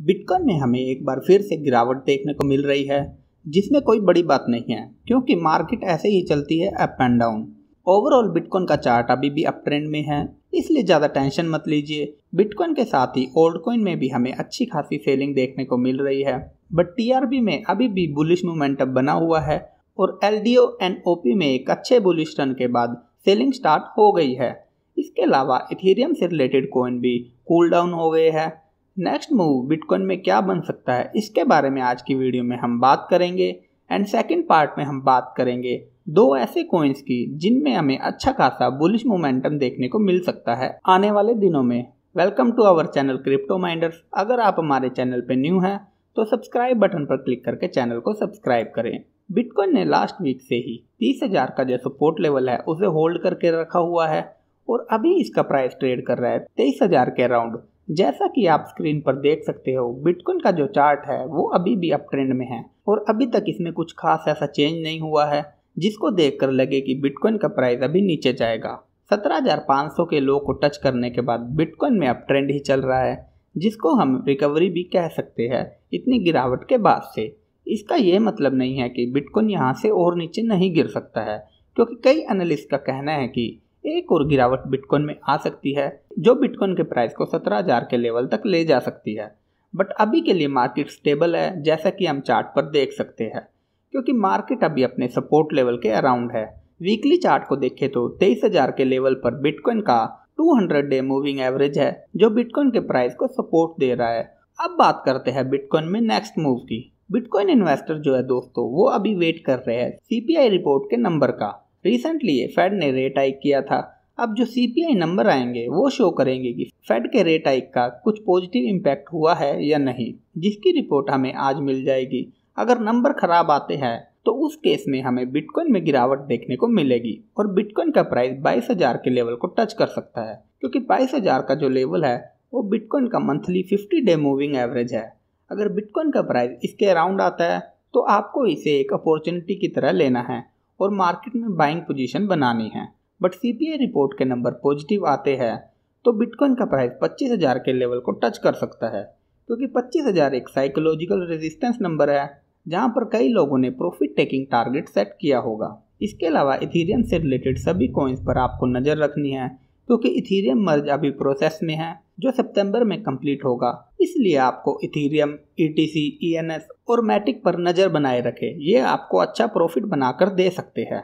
Bitcoin में हमें एक बार फिर से गिरावट देखने को मिल रही है, जिसमें कोई बड़ी बात नहीं है, क्योंकि मार्केट ऐसे ही चलती है up and down. Overall bitcoin का चार्ट अभी भी अप ट्रेंड में है, इसलिए ज़्यादा टेंशन मत लीजिए। बिटकॉइन के साथ ही ओल्ड कॉइन में भी हमें अच्छी खासी सेलिंग देखने को मिल रही है, बट टीआरबी में अभी भी बुलिश मोमेंटम बना हुआ है, और L D O and OP में एक अच्छे बुलिश रन के बाद सेलिंग स्टार्ट हो गई है। इसके अलावा इथेरियम से रिलेटेड कॉइन भी कूल डाउन हो गए हैं नेक्स्ट मूव बिटकॉइन में क्या बन सकता है, इसके बारे में आज की वीडियो में हम बात करेंगे। एंड सेकंड पार्ट में हम बात करेंगे दो ऐसे कॉइन्स की, जिनमें हमें अच्छा खासा बुलिश मोमेंटम देखने को मिल सकता है आने वाले दिनों में। Welcome to our channel crypto minders अगर आप हमारे चैनल पर न्यू हैं तो सब्सक्राइब बटन पर क्लिक करके चैनल को सब्सक्राइब करें। बिटकॉइन ने लास्ट वीक से ही तीस हज़ार का जो सपोर्ट लेवल है, उसे होल्ड करके रखा हुआ है। और अभी इसका प्राइस ट्रेड कर रहा है तेईस हज़ार के अराउंड जैसा कि आप स्क्रीन पर देख सकते हो बिटकॉइन का जो चार्ट है वो अभी भी अप ट्रेंड में है और अभी तक इसमें कुछ खास ऐसा चेंज नहीं हुआ है जिसको देखकर लगे कि बिटकॉइन का प्राइस अभी नीचे जाएगा। 17,500 के लो को टच करने के बाद बिटकॉइन में अप ट्रेंड ही चल रहा है जिसको हम रिकवरी भी कह सकते हैं इतनी गिरावट के बाद से। इसका यह मतलब नहीं है कि बिटकॉइन यहाँ से और नीचे नहीं गिर सकता है क्योंकि कई एनालिस्ट का कहना है कि एक और गिरावट बिटकॉइन में आ सकती है, जो बिटकॉइन के प्राइस को सत्रह हज़ार के लेवल तक ले जा सकती है। बट अभी के लिए मार्केट स्टेबल है, जैसा कि हम चार्ट पर देख सकते हैं, क्योंकि मार्केट अभी अपने सपोर्ट लेवल के अराउंड है। वीकली चार्ट को देखें तो तेईस हज़ार के लेवल पर बिटकॉइन का 200 डे मूविंग एवरेज है, जो बिटकॉइन के प्राइस को सपोर्ट दे रहा है। अब बात करते हैं बिटकॉइन में नेक्स्ट मूव की। बिटकॉइन इन्वेस्टर जो है दोस्तों, वो अभी वेट कर रहे हैं सीपीआई रिपोर्ट के नंबर का। रिसेंटली फेड ने रेट हाइक किया था। अब जो सीपीआई नंबर आएँगे, वो शो करेंगे कि फेड के रेट हाइक का कुछ पॉजिटिव इम्पैक्ट हुआ है या नहीं, जिसकी रिपोर्ट हमें आज मिल जाएगी। अगर नंबर खराब आते हैं तो उस केस में हमें बिटकॉइन में गिरावट देखने को मिलेगी और बिटकॉइन का प्राइस बाईस हज़ार के लेवल को टच कर सकता है, क्योंकि बाईस हज़ार का जो लेवल है, वो बिटकॉइन का monthly fifty day moving average है। अगर बिटकॉइन का प्राइस इसके अराउंड आता है तो आपको इसे एक अपॉर्चुनिटी की तरह लेना है। और मार्केट में बाइंग पोजीशन बनानी है। बट सी रिपोर्ट के नंबर पॉजिटिव आते हैं तो बिटकॉइन का प्राइस पच्चीस हज़ार के लेवल को टच कर सकता है। क्योंकि पच्चीस हज़ार एक साइकोलॉजिकल रेजिस्टेंस नंबर है, जहाँ पर कई लोगों ने प्रॉफिट टेकिंग टारगेट सेट किया होगा। इसके अलावा इथीरियम से रिलेटेड सभी कॉइन्स पर आपको नज़र रखनी है क्योंकि इथीरियम मर्ज अभी प्रोसेस में है, जो सितंबर में कंप्लीट होगा। इसलिए आपको इथीरियम ईटीसी ईएनएस और मैटिक पर नज़र बनाए रखे। ये आपको अच्छा प्रॉफिट बनाकर दे सकते हैं।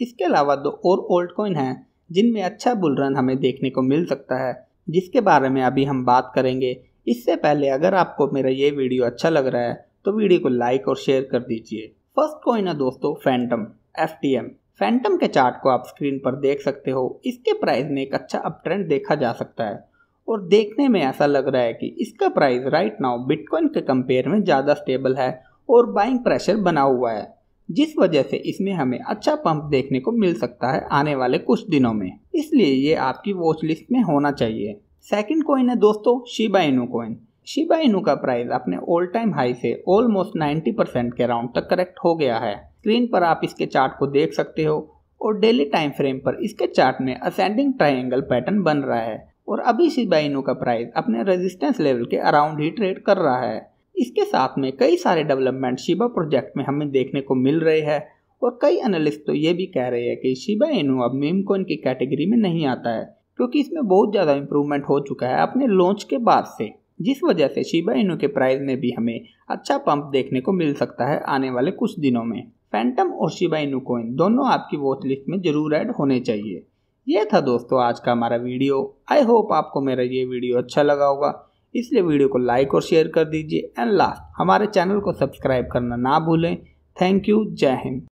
इसके अलावा दो और ओल्ड कॉइन हैं, जिनमें अच्छा बुल रन हमें देखने को मिल सकता है, जिसके बारे में अभी हम बात करेंगे। इससे पहले अगर आपको मेरा ये वीडियो अच्छा लग रहा है तो वीडियो को लाइक और शेयर कर दीजिए। फ़र्स्ट कॉइन है दोस्तों फैंटम FTM फैंटम के चार्ट को आप स्क्रीन पर देख सकते हो। इसके प्राइस में एक अच्छा अप ट्रेंड देखा जा सकता है। और देखने में ऐसा लग रहा है कि इसका प्राइस राइट नाउ बिटकॉइन के कंपेयर में ज़्यादा स्टेबल है और बाइंग प्रेशर बना हुआ है, जिस वजह से इसमें हमें अच्छा पंप देखने को मिल सकता है आने वाले कुछ दिनों में। इसलिए ये आपकी वॉच लिस्ट में होना चाहिए। सेकंड कॉइन है दोस्तों Shiba Inu coin Shiba Inu का प्राइस अपने ऑल टाइम हाई से ऑलमोस्ट 90 परसेंट के राउंड तक करेक्ट हो गया है। स्क्रीन पर आप इसके चार्ट को देख सकते हो और डेली टाइम फ्रेम पर इसके चार्ट में असेंडिंग ट्राइंगल पैटर्न बन रहा है और अभी शिबा इनू का प्राइस अपने रेजिस्टेंस लेवल के अराउंड ही ट्रेड कर रहा है। इसके साथ में कई सारे डेवलपमेंट शिबा प्रोजेक्ट में हमें देखने को मिल रहे हैं और कई एनालिस्ट तो ये भी कह रहे हैं कि शिबा इनू अब मीम कोइन की कैटेगरी में नहीं आता है, क्योंकि इसमें बहुत ज़्यादा इंप्रूवमेंट हो चुका है अपने लॉन्च के बाद से, जिस वजह से शिबा इनू के प्राइस में भी हमें अच्छा पंप देखने को मिल सकता है आने वाले कुछ दिनों में। फैंटम और शिबा इनू कोइन दोनों आपकी वॉच लिस्ट में ज़रूर ऐड होने चाहिए। ये था दोस्तों आज का हमारा वीडियो आई होप आपको मेरा ये वीडियो अच्छा लगा होगा। इसलिए वीडियो को लाइक और शेयर कर दीजिए। एंड लास्ट हमारे चैनल को सब्सक्राइब करना ना भूलें। थैंक यू जय हिंद